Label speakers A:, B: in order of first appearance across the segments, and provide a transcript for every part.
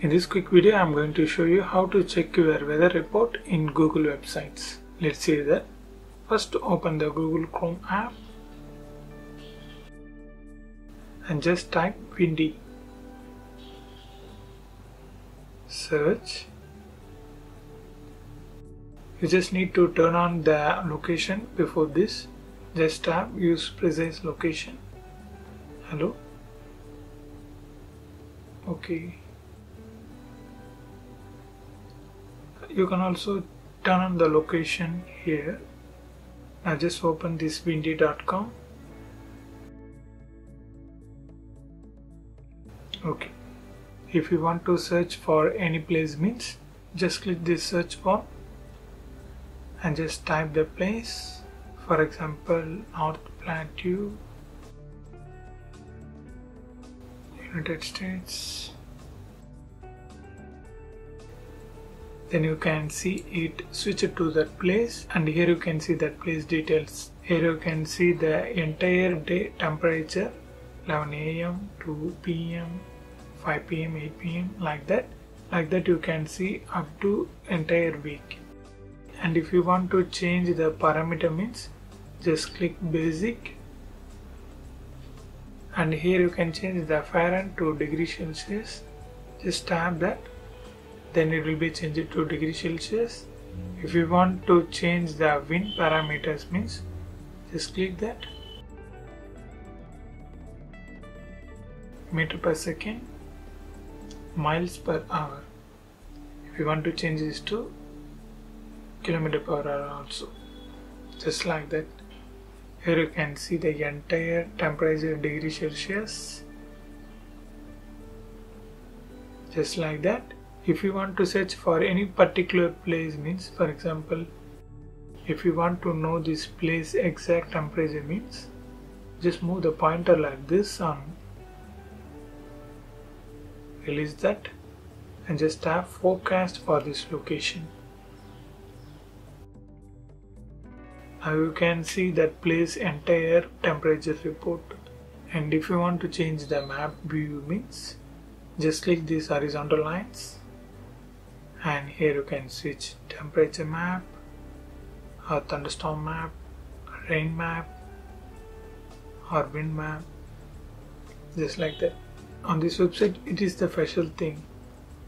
A: In this quick video I am going to show you how to check your weather report in Google websites. Let's see that. First open the Google Chrome app and just type windy. Search. You just need to turn on the location before this. Just tap use precise location. Hello. Okay. You can also turn on the location here. I just open this windy.com okay. If you want to search for any place means just click this search bar and just type the place. For example North Platte United States then you can see it switch it to that place and here you can see that place details. Here you can see the entire day temperature 11 a.m 2 p.m 5 p.m 8 p.m like that. Like that you can see up to entire week. And if you want to change the parameter means just click basic. And here you can change the Fahrenheit to degree Celsius. Just tap that then it will be changed to degree Celsius. If you want to change the wind parameters means just click that. Meter per second miles per hour. If you want to change this to kilometer per hour also. Just like that. Here you can see the entire temperature degree Celsius. Just like that if you want to search for any particular place means for example if you want to know this place exact temperature means just move the pointer like this on release that and just tap forecast for this location. Now you can see that place entire temperature report. And if you want to change the map view means just click these horizontal lines and here you can switch temperature map or thunderstorm map rain map or wind map just like that. On this website it is the special thing.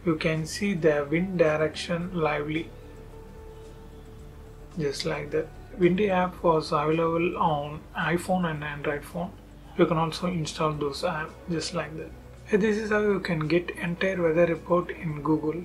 A: You can see the wind direction lively. Just like that. Windy app was available on iphone and android phone. You can also install those apps just like that. This is how you can get entire weather report in google